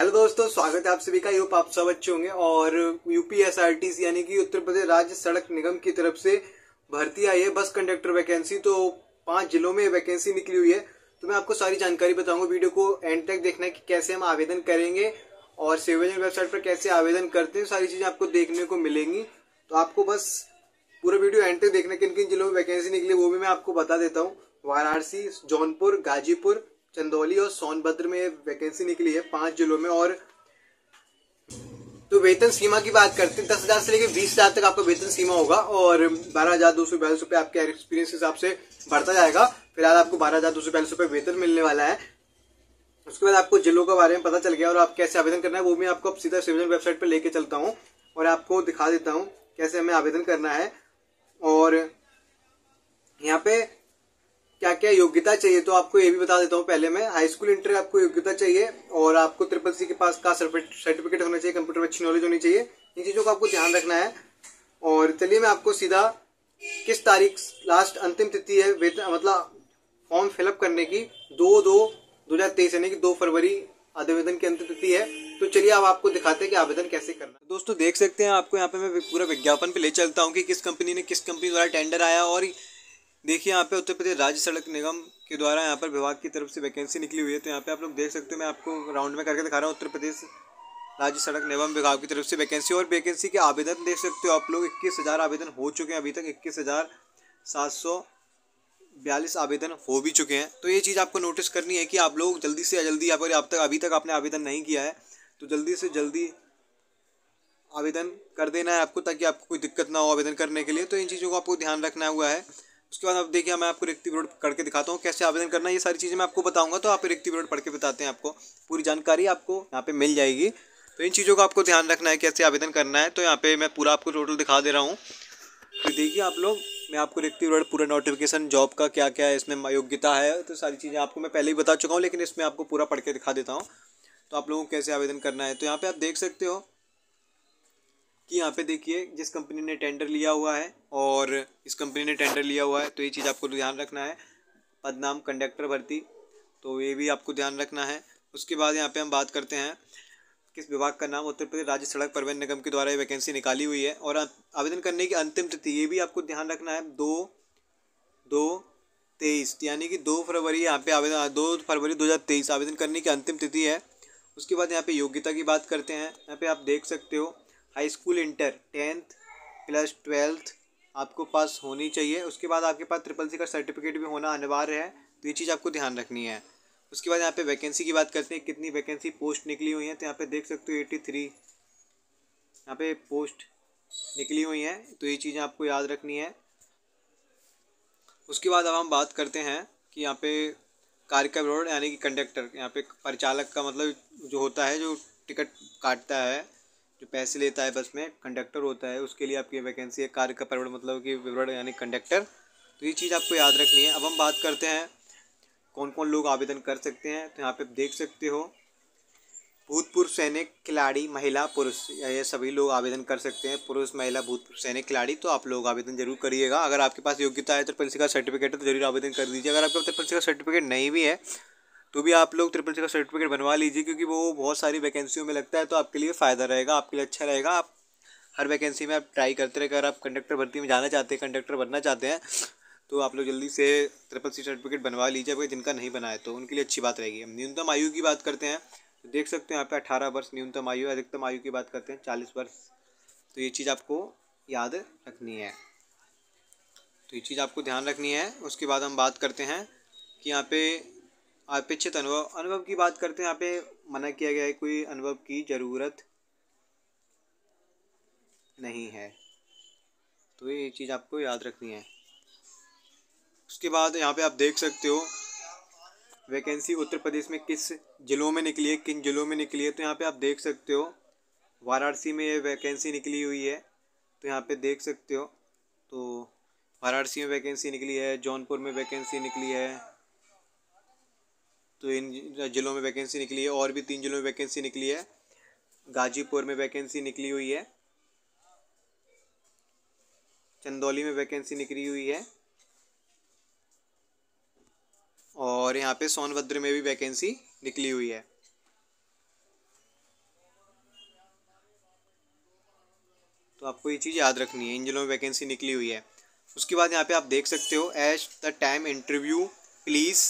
Hello दोस्तों, स्वागत है आप सभी का। यूप आप सब अच्छे होंगे। और यूपी एस यानी कि उत्तर प्रदेश राज्य सड़क निगम की तरफ़ से भर्ती आई है बस कंडक्टर वैकेंसी तो पाँच जिलों में वैकेंसी निकली हुई है। तो मैं आपको सारी जानकारी बताऊँगा वीडियो को एंड तक देखना है कि कैसे हम आवेदन करेंगे और सिविल वेबसाइट पर कैसे आवेदन करते हैं। सारी चीज़ें आपको देखने को मिलेंगी। तो आपको बस पूरा वीडियो एंड तक देखना किन किन जिलों में वैकेंसी निकली वो भी मैं आपको बता देता हूँ। वाराणसी, जौनपुर, गाजीपुर चंदौली और सोनभद्र में वैकेंसी निकली है पाँच जिलों में और तो वेतन सीमा की बात करते हैं, दस हज़ार से लेकर बीस हज़ार तक आपका वेतन सीमा होगा और बारह हज़ार दो सौ बयालीस रूपए आपके एक्सपीरियंस के हिसाब से बढ़ता जाएगा। फ़िलहाल आपको बारह हज़ार दो सौ बयालीस रूपए वेतन मिलने वाला है। उसके बाद आपको जिलों के बारे में पता चल गया और आप कैसे आवेदन करना है, वो मैं आपको सीधा सिविजन वेबसाइट पर लेके चलता हूँ और आपको दिखा देता हूँ कैसे हमें आवेदन करना है। और यहाँ पे क्या क्या योग्यता चाहिए? तो आपको ये भी बता देता हूँ पहले मैं। हाई स्कूल इंटर आपको योग्यता चाहिए और आपको ट्रिपल सी के पास का सर्टिफिकेट होना चाहिए कंप्यूटर में अच्छी नॉलेज होनी चाहिए। इन चीज़ों का आपको ध्यान रखना है। और चलिए मैं आपको सीधा किस तारीख लास्ट अंतिम तिथि है वेतन मतलब फॉर्म फिलअप करने की, दो दो दो हज़ार तेईस यानी कि दो फरवरी आवेदन की अंतिम तिथि है। तो चलिए अब आपको दिखाते हैं कि आवेदन कैसे करना है। दोस्तों देख सकते हैं आपको यहाँ पे मैं पूरा विज्ञापन पे ले चलता हूँ कि किस कंपनी ने किस कंपनी द्वारा टेंडर आया और देखिए, यहाँ पे उत्तर प्रदेश राज्य सड़क निगम के द्वारा यहाँ पर विभाग की तरफ़ से वैकेंसी निकली हुई है। तो यहाँ पे आप लोग देख सकते हो, मैं आपको राउंड में करके दिखा रहा हूँ। उत्तर प्रदेश राज्य सड़क निगम विभाग की तरफ़ से वैकेंसी और वैकेंसी के आवेदन देख सकते हो आप लोग। इक्कीस हज़ार आवेदन हो चुके हैं अभी तक। इक्कीस हज़ार सात सौ बयालीस आवेदन हो भी चुके हैं। तो ये चीज़ आपको नोटिस करनी है कि आप लोग जल्दी से जल्दी अगर आप तक, अभी तक आपने आवेदन नहीं किया है। तो जल्दी से जल्दी आवेदन कर देना है आपको, ताकि आपको कोई दिक्कत ना हो आवेदन करने के लिए। तो इन चीज़ों को आपको ध्यान रखना हुआ है। उसके बाद अब देखिए, मैं आपको रिक्ति विरोध करके दिखाता हूँ कैसे आवेदन करना है। ये सारी चीज़ें मैं आपको बताऊँगा तो आप रिक्ति विरोध पढ़ के बताते हैं आपको। पूरी जानकारी आपको यहाँ पे मिल जाएगी। तो इन चीज़ों का आपको ध्यान रखना है, कैसे आवेदन करना है। तो यहाँ पे मैं पूरा आपको टोटल दिखा दे रहा हूँ। तो देखिए आप लोग, मैं आपको रिक्ति विरोध पूरा नोटिफिकेशन, जॉब का क्या क्या है, इसमें योग्यता है तो सारी चीज़ें आपको मैं पहले ही बता चुका हूँ, लेकिन इसमें आपको पूरा पढ़ के दिखा देता हूँ। तो आप लोगों को कैसे आवेदन करना है। तो यहाँ पे आप देख सकते हो कि यहाँ पे देखिए, जिस कंपनी ने टेंडर लिया हुआ है और इस कंपनी ने टेंडर लिया हुआ है तो ये चीज़ आपको ध्यान रखना है। पदनाम कंडक्टर भर्ती तो ये भी आपको ध्यान रखना है। उसके बाद यहाँ पे हम बात करते हैं किस विभाग का नाम, उत्तर प्रदेश राज्य सड़क परिवहन निगम के द्वारा ये वैकेंसी निकाली हुई है। और आवेदन करने की अंतिम तिथि, ये भी आपको ध्यान रखना है, दो दो, तेईस, यानी कि दो फरवरी यहाँ पे आवेदन, दो फरवरी दो हज़ार तेईस आवेदन करने की अंतिम तिथि है। उसके बाद यहाँ पे योग्यता की बात करते हैं। यहाँ पे आप देख सकते हो high school inter, tenth plus twelfth आपको पास होनी चाहिए। उसके बाद आपके पास ट्रिपल सी का सर्टिफिकेट भी होना अनिवार्य है तो ये चीज़ आपको ध्यान रखनी है। उसके बाद यहाँ पे वैकेंसी की बात करते हैं, कितनी वैकेंसी पोस्ट निकली हुई हैं तो यहाँ पे देख सकते हो एटी थ्री यहाँ पे पोस्ट निकली हुई हैं तो ये चीज़ें आपको याद रखनी है। उसके बाद अब हम बात करते हैं कि यहाँ पे कार्य का रोड यानी कि कंडक्टर यहाँ पे परिचालक का मतलब जो होता है, जो टिकट काटता है जो पैसे लेता है, बस में कंडक्टर होता है, उसके लिए आपकी वैकेंसी है, कार्य का परिवहन मतलब कि विवरण यानी कंडक्टर तो ये चीज़ आपको याद रखनी है। अब हम बात करते हैं कौन कौन लोग आवेदन कर सकते हैं। तो यहाँ पे आप देख सकते हो, भूतपूर्व सैनिक, खिलाड़ी, महिला, पुरुष, ये सभी लोग आवेदन कर सकते हैं। पुरुष, महिला, भूतपूर्व सैनिक, खिलाड़ी तो आप लोग आवेदन ज़रूर करिएगा। अगर आपके पास योग्यता है तो का सर्टिफिकेट है तो ज़रूर आवेदन कर दीजिए। अगर आपके पास त्रिपल का सर्टिफिकेट नहीं भी है तो भी आप लोग ट्रिपल सी का सर्टिफिकेट बनवा लीजिए, क्योंकि वो बहुत सारी वैकेंसियों में लगता है तो आपके लिए फ़ायदा रहेगा, आपके लिए अच्छा रहेगा। आप हर वैकेंसी में आप ट्राई करते रहे अगर आप कंडक्टर भर्ती में जाना चाहते हैं कंडक्टर बनना चाहते हैं तो आप लोग जल्दी से ट्रिपल सी सर्टिफिकेट बनवा लीजिए, अगर जिनका नहीं बनाए तो उनके लिए अच्छी बात रहेगी। हम न्यूनतम आयु की बात करते हैं तो देख सकते हैं यहाँ पे अठारह वर्ष न्यूनतम आयु, अधिकतम आयु की बात करते हैं, चालीस वर्ष। तो ये चीज़ आपको याद रखनी है। तो ये चीज़ आपको ध्यान रखनी है। उसके बाद हम बात करते हैं कि यहाँ पे अपेक्षित अनुभव। अनुभव की बात करते हैं, यहाँ पे मना किया गया है, कोई अनुभव की ज़रूरत नहीं है। तो ये चीज़ आपको याद रखनी है। उसके बाद यहाँ पे आप देख सकते हो, वैकेंसी उत्तर प्रदेश में किस ज़िलों में निकली है, किन ज़िलों में निकली है तो यहाँ पे आप देख सकते हो, वाराणसी में ये वैकेंसी निकली हुई है तो यहाँ पे देख सकते हो। तो वाराणसी में वैकेंसी निकली है, जौनपुर में वैकेंसी निकली है तो इन ज़िलों में वैकेंसी निकली है, और भी तीन ज़िलों में वैकेंसी निकली है। गाजीपुर में वैकेंसी निकली हुई है। चंदौली में वैकेंसी निकली हुई है। और यहाँ पे सोनभद्र में भी वैकेंसी निकली हुई है। तो आपको ये चीज़ याद रखनी है, इन जिलों में वैकेंसी निकली हुई है। उसके बाद यहाँ पे आप देख सकते हो as the time interview please,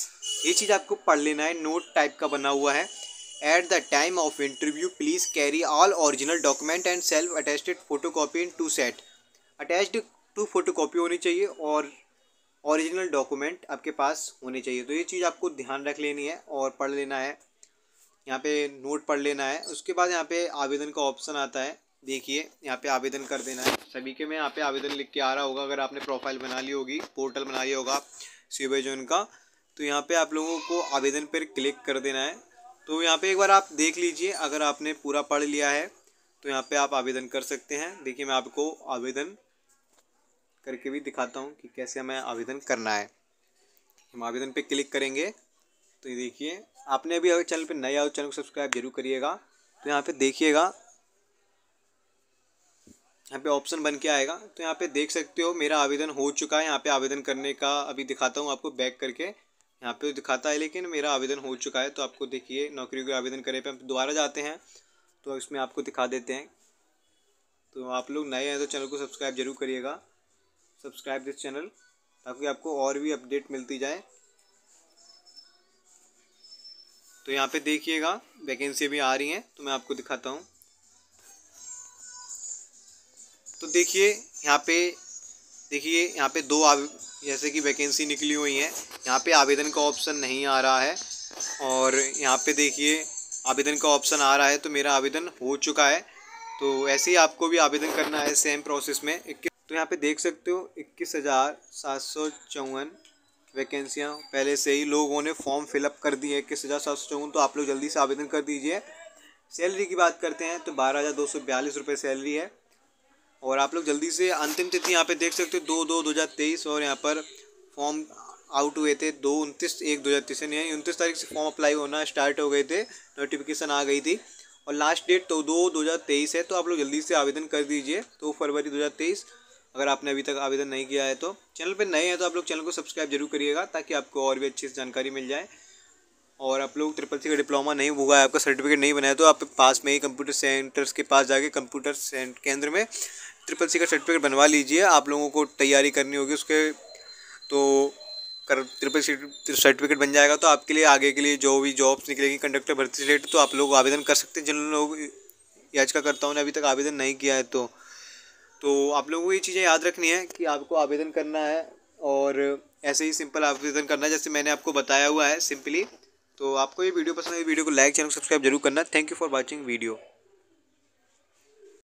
ये चीज़ आपको पढ़ लेना है नोट टाइप का बना हुआ है। At the time of interview please carry all original document and self attested photocopy in two set attached two photocopy होनी चाहिए और ओरिजिनल डॉक्यूमेंट आपके पास होने चाहिए। तो ये चीज़ आपको ध्यान रख लेनी है और पढ़ लेना है। यहाँ पे नोट पढ़ लेना है। उसके बाद यहाँ पे आवेदन का ऑप्शन आता है। देखिए, यहाँ पे आवेदन कर देना है। सभी के में यहाँ पे आवेदन लिख के आ रहा होगा, अगर आपने प्रोफ़ाइल बना ली होगी पोर्टल बना लिया होगा सी जोन का। तो यहाँ पे आप लोगों को आवेदन पर क्लिक कर देना है। तो यहाँ पे एक बार आप देख लीजिए, अगर आपने पूरा पढ़ लिया है तो यहाँ पे आप आवेदन कर सकते हैं। देखिए, मैं आपको आवेदन करके भी दिखाता हूँ कि कैसे हमें आवेदन करना है। हम आवेदन पे क्लिक करेंगे। तो ये देखिए, आपने अभी अगर चैनल पे नए आओ चैनल को सब्सक्राइब ज़रूर करिएगा। तो यहाँ पे देखिएगा, यहाँ पे ऑप्शन बन के आएगा। तो यहाँ पे देख सकते हो, मेरा आवेदन हो चुका है। यहाँ पे आवेदन करने का अभी दिखाता हूँ आपको बैक करके। यहाँ पे दिखाता है, लेकिन मेरा आवेदन हो चुका है तो आपको देखिए, नौकरी के आवेदन करे पे, हम दोबारा जाते हैं तो इसमें आपको दिखा देते हैं। तो आप लोग नए हैं तो चैनल को सब्सक्राइब ज़रूर करिएगा। सब्सक्राइब दिस चैनल, ताकि आपको और भी अपडेट मिलती जाए। तो यहाँ पे देखिएगा, वैकेंसी भी आ रही हैं तो मैं आपको दिखाता हूँ। तो देखिए, यहाँ पे देखिए, यहाँ पे दो जैसे कि वैकेंसी निकली हुई हैं। यहाँ पे आवेदन का ऑप्शन नहीं आ रहा है और यहाँ पे देखिए, आवेदन का ऑप्शन आ रहा है तो मेरा आवेदन हो चुका है। तो ऐसे ही आपको भी आवेदन करना है सेम प्रोसेस में। इक्कीस तो यहाँ पे देख सकते हो, इक्कीस हज़ार सात सौ चौवन वैकेंसियाँ पहले से ही लोगों ने फॉर्म फिलअप कर दिए इक्कीस हज़ार सात सौ चौवन तो आप लोग जल्दी से आवेदन कर दीजिए। सैलरी की बात करते हैं तो बारह हज़ार दो सौ बयालीस रुपये सैलरी है। और आप लोग जल्दी से अंतिम तिथि यहाँ पे देख सकते हो, दो दो दो हज़ार तेईस और यहाँ पर फॉर्म आउट हुए थे, दो उनतीस, एक दो हज़ार तीस यानी उनतीस तारीख से फॉर्म अप्लाई होना स्टार्ट हो गए थे नोटिफिकेशन आ गई थी। और लास्ट डेट तो दो दो हज़ार तेईस है तो आप लोग जल्दी से आवेदन कर दीजिए, दो फरवरी दो हज़ार तेईस, अगर आपने अभी तक आवेदन नहीं किया है तो। चैनल पर नए हैं तो आप लोग चैनल को सब्सक्राइब ज़रूर करिएगा, ताकि आपको और भी अच्छी से जानकारी मिल जाए। और आप लोग ट्रिपल सी का डिप्लोमा नहीं हुआ है, आपका सर्टिफिकेट नहीं बनाया तो आप पास में ही कंप्यूटर सेंटर्स के पास जाके कंप्यूटर सेंट केंद्र में ट्रिपल सी का सर्टिफिकेट बनवा लीजिए, आप लोगों को तैयारी करनी होगी उसके तो कर ट्रिपल सी सर्टिफिकेट बन जाएगा तो आपके लिए आगे के लिए जो भी जॉब्स निकलेगी कंडक्टर भर्ती रिलेटेड तो आप लोग आवेदन कर सकते हैं। जिन लोग याचिका करता हूँ ने अभी तक आवेदन नहीं किया है तो तो आप लोगों को ये चीज़ें याद रखनी है कि आपको आवेदन करना है और ऐसे ही सिंपल आवेदन करना है, जैसे मैंने आपको बताया हुआ है सिंपली तो आपको ये वीडियो पसंद है, वीडियो को लाइक चैनल सब्सक्राइब ज़रूर करना। Thank you for watching video